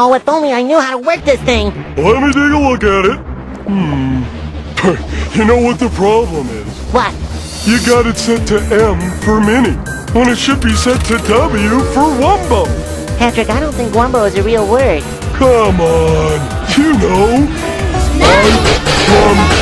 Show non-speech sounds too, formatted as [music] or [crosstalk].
Oh, if only I knew how to work this thing. Let me take a look at it. Hmm. [laughs] you know what the problem is? What? You got it set to M for Mini, when it should be set to W for Wumbo. Patrick, I don't think Wumbo is a real word. Come on, you know. One, one, oh.